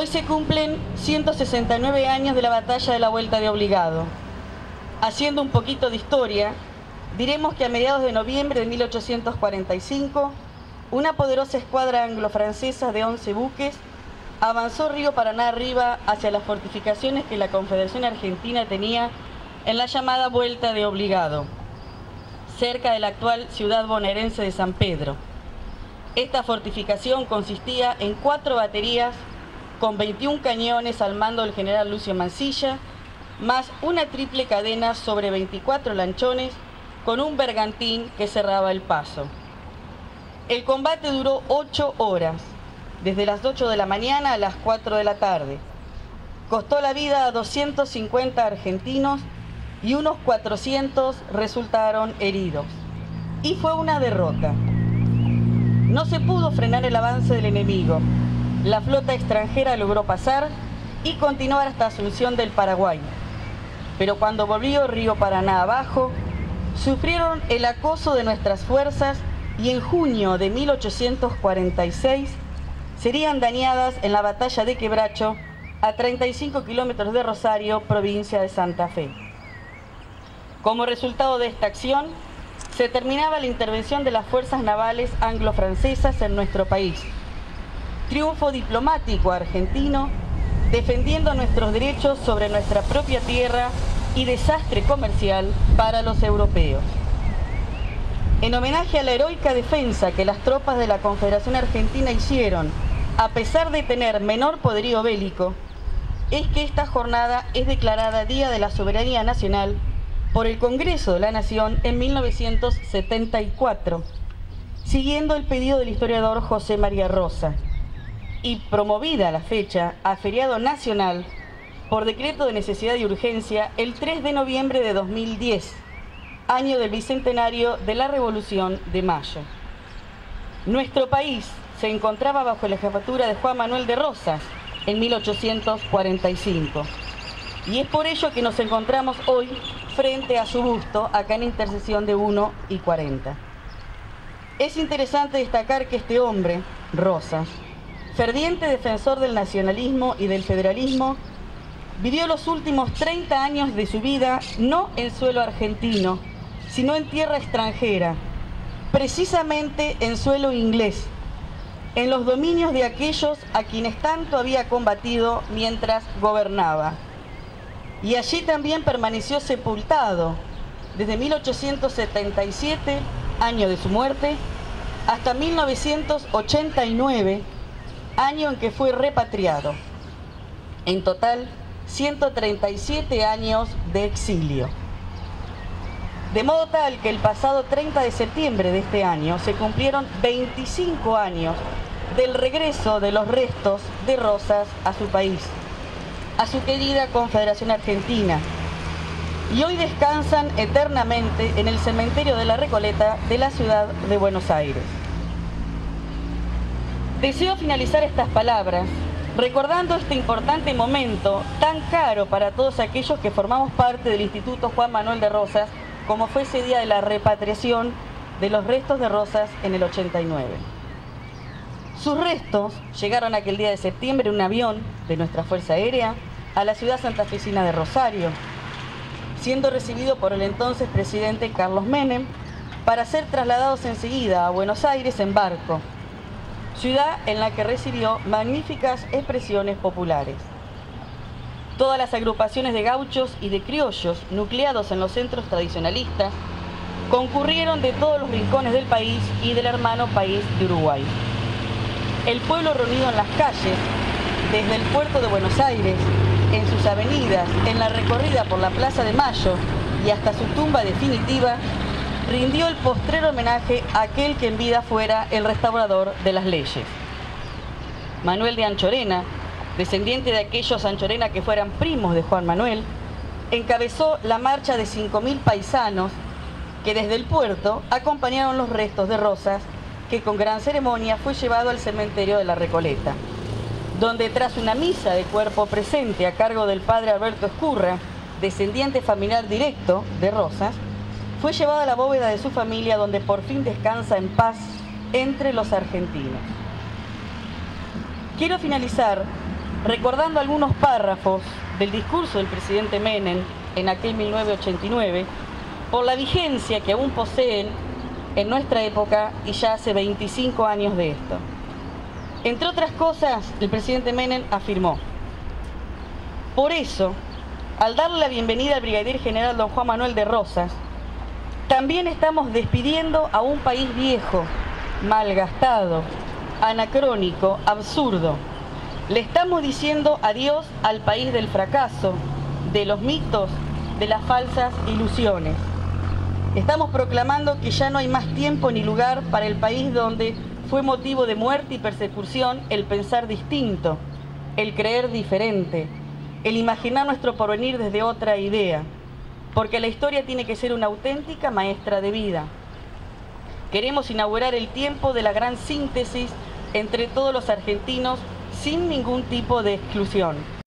Hoy se cumplen 169 años de la batalla de la Vuelta de Obligado. Haciendo un poquito de historia, diremos que a mediados de noviembre de 1845, una poderosa escuadra anglo-francesa de 11 buques avanzó río Paraná arriba hacia las fortificaciones que la Confederación Argentina tenía en la llamada Vuelta de Obligado, cerca de la actual ciudad bonaerense de San Pedro. Esta fortificación consistía en cuatro baterías con 21 cañones al mando del general Lucio Mancilla, más una triple cadena sobre 24 lanchones con un bergantín que cerraba el paso. El combate duró 8 horas, desde las 8 de la mañana a las 4 de la tarde. Costó la vida a 250 argentinos y unos 400 resultaron heridos. Y fue una derrota. No se pudo frenar el avance del enemigo. La flota extranjera logró pasar y continuar hasta Asunción del Paraguay. Pero cuando volvió Río Paraná abajo, sufrieron el acoso de nuestras fuerzas y en junio de 1846 serían dañadas en la batalla de Quebracho a 35 kilómetros de Rosario, provincia de Santa Fe. Como resultado de esta acción, se terminaba la intervención de las fuerzas navales anglo-francesas en nuestro país. Triunfo diplomático argentino defendiendo nuestros derechos sobre nuestra propia tierra y desastre comercial para los europeos. En homenaje a la heroica defensa que las tropas de la Confederación Argentina hicieron, a pesar de tener menor poderío bélico, es que esta jornada es declarada Día de la Soberanía Nacional por el Congreso de la Nación en 1974, siguiendo el pedido del historiador José María Rosa, y promovida la fecha a feriado nacional por decreto de necesidad y urgencia el 3 de noviembre de 2010, año del bicentenario de la Revolución de Mayo. Nuestro país se encontraba bajo la jefatura de Juan Manuel de Rosas en 1845. Y es por ello que nos encontramos hoy frente a su busto, acá en intercesión de 1 y 40. Es interesante destacar que este hombre, Rosas, ferviente defensor del nacionalismo y del federalismo, vivió los últimos 30 años de su vida no en suelo argentino, sino en tierra extranjera, precisamente en suelo inglés, en los dominios de aquellos a quienes tanto había combatido mientras gobernaba. Y allí también permaneció sepultado desde 1877, año de su muerte, hasta 1989, año en que fue repatriado. En total, 137 años de exilio. De modo tal que el pasado 30 de septiembre de este año se cumplieron 25 años del regreso de los restos de Rosas a su país, a su querida Confederación Argentina, y hoy descansan eternamente en el cementerio de la Recoleta de la ciudad de Buenos Aires. Deseo finalizar estas palabras recordando este importante momento tan caro para todos aquellos que formamos parte del Instituto Juan Manuel de Rosas como fue ese día de la repatriación de los restos de Rosas en el 89. Sus restos llegaron aquel día de septiembre en un avión de nuestra Fuerza Aérea a la ciudad santafesina de Rosario, siendo recibido por el entonces presidente Carlos Menem para ser trasladados enseguida a Buenos Aires en barco, ciudad en la que recibió magníficas expresiones populares. Todas las agrupaciones de gauchos y de criollos nucleados en los centros tradicionalistas concurrieron de todos los rincones del país y del hermano país de Uruguay. El pueblo reunido en las calles, desde el puerto de Buenos Aires, en sus avenidas, en la recorrida por la Plaza de Mayo y hasta su tumba definitiva, rindió el postrero homenaje a aquel que en vida fuera el restaurador de las leyes. Manuel de Anchorena, descendiente de aquellos Anchorena que fueran primos de Juan Manuel, encabezó la marcha de 5.000 paisanos que desde el puerto acompañaron los restos de Rosas, que con gran ceremonia fue llevado al cementerio de la Recoleta, donde tras una misa de cuerpo presente a cargo del padre Alberto Escurra, descendiente familiar directo de Rosas, fue llevado a la bóveda de su familia donde por fin descansa en paz entre los argentinos. Quiero finalizar recordando algunos párrafos del discurso del presidente Menem en aquel 1989, por la vigencia que aún poseen en nuestra época y ya hace 25 años de esto. Entre otras cosas, el presidente Menem afirmó, por eso, al darle la bienvenida al brigadier general don Juan Manuel de Rosas, también estamos despidiendo a un país viejo, malgastado, anacrónico, absurdo. Le estamos diciendo adiós al país del fracaso, de los mitos, de las falsas ilusiones. Estamos proclamando que ya no hay más tiempo ni lugar para el país donde fue motivo de muerte y persecución el pensar distinto, el creer diferente, el imaginar nuestro porvenir desde otra idea, porque la historia tiene que ser una auténtica maestra de vida. Queremos inaugurar el tiempo de la gran síntesis entre todos los argentinos sin ningún tipo de exclusión.